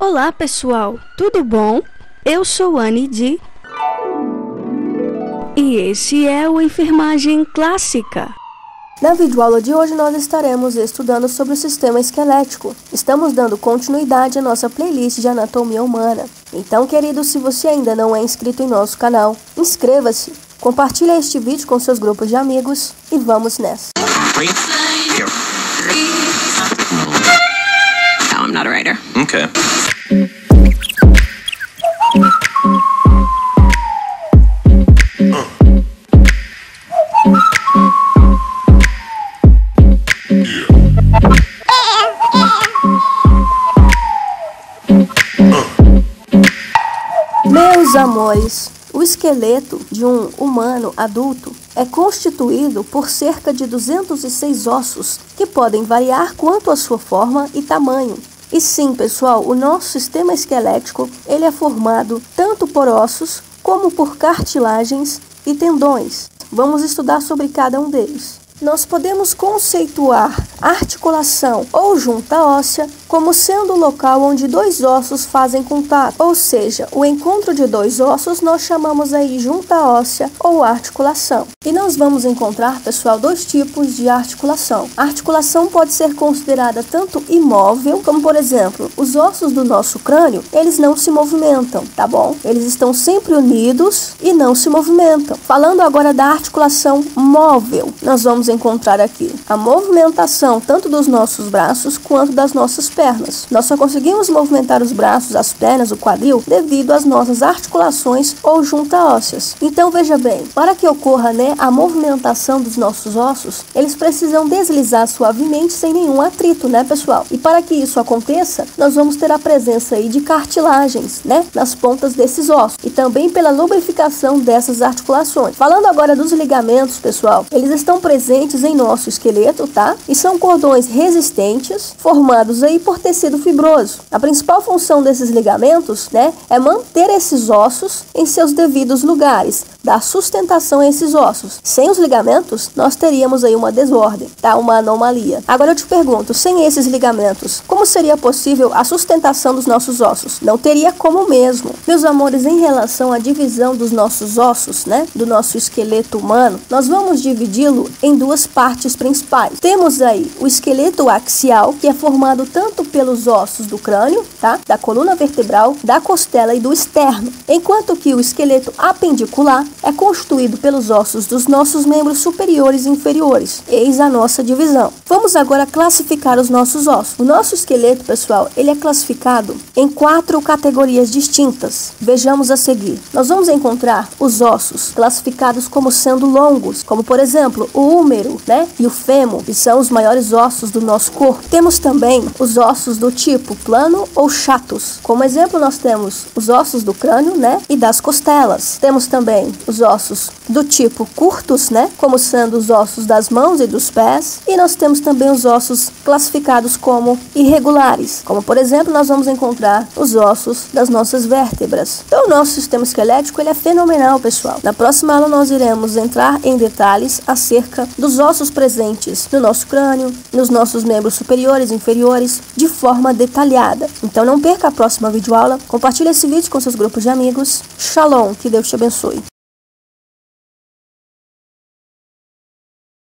Olá, pessoal, tudo bom? Eu sou Anne Di e esse é o Enfermagem Clássica. Na videoaula de hoje nós estaremos estudando sobre o sistema esquelético. Estamos dando continuidade à nossa playlist de anatomia humana. Então, querido, se você ainda não é inscrito em nosso canal, inscreva-se, compartilhe este vídeo com seus grupos de amigos e vamos nessa. No, I'm not a writer. Okay. Meus amores, o esqueleto de um humano adulto é constituído por cerca de 206 ossos, que podem variar quanto à sua forma e tamanho. E sim, pessoal, o nosso sistema esquelético ele é formado tanto por ossos como por cartilagens e tendões. Vamos estudar sobre cada um deles. Nós podemos conceituar articulação ou junta óssea como sendo o local onde dois ossos fazem contato, ou seja, o encontro de dois ossos nós chamamos aí junta óssea ou articulação. E nós vamos encontrar, pessoal, dois tipos de articulação. A articulação pode ser considerada tanto imóvel, como por exemplo, os ossos do nosso crânio, eles não se movimentam, tá bom? Eles estão sempre unidos e não se movimentam. Falando agora da articulação móvel, nós vamos encontrar aqui a movimentação tanto dos nossos braços quanto das nossas pernas. Nós só conseguimos movimentar os braços, as pernas, o quadril devido às nossas articulações ou junta ósseas. Então veja bem, para que ocorra né, a movimentação dos nossos ossos, eles precisam deslizar suavemente sem nenhum atrito, né, pessoal? E para que isso aconteça, nós vamos ter a presença aí de cartilagens, né, nas pontas desses ossos e também pela lubrificação dessas articulações. Falando agora dos ligamentos, pessoal, eles estão presentes em nosso esqueleto, tá? E são cordões resistentes formados aí por tecido fibroso. A principal função desses ligamentos, né, é manter esses ossos em seus devidos lugares, dar sustentação a esses ossos. Sem os ligamentos, nós teríamos aí uma desordem, tá? Uma anomalia. Agora eu te pergunto, sem esses ligamentos, como seria possível a sustentação dos nossos ossos? Não teria como mesmo. Meus amores, em relação à divisão dos nossos ossos, né, do nosso esqueleto humano, nós vamos dividi-lo em duas partes principais. Temos aí o esqueleto axial, que é formado tanto pelos ossos do crânio, tá? Da coluna vertebral, da costela e do externo, enquanto que o esqueleto apendicular é constituído pelos ossos dos nossos membros superiores e inferiores. Eis a nossa divisão. Vamos agora classificar os nossos ossos. O nosso esqueleto, pessoal, ele é classificado em quatro categorias distintas. Vejamos a seguir. Nós vamos encontrar os ossos classificados como sendo longos, como por exemplo o úmero, né, e o fêmur, que são os maiores ossos do nosso corpo. Temos também os ossos do tipo plano ou chatos. Como exemplo, nós temos os ossos do crânio, né, e das costelas. Temos também os ossos do tipo curtos, né, como sendo os ossos das mãos e dos pés. E nós temos também os ossos classificados como irregulares, como por exemplo, nós vamos encontrar os ossos das nossas vértebras. Então, o nosso sistema esquelético ele é fenomenal, pessoal. Na próxima aula nós iremos entrar em detalhes acerca dos ossos presentes no nosso crânio, nos nossos membros superiores e inferiores, de forma detalhada. Então não perca a próxima videoaula, compartilhe esse vídeo com seus grupos de amigos. Shalom, que Deus te abençoe.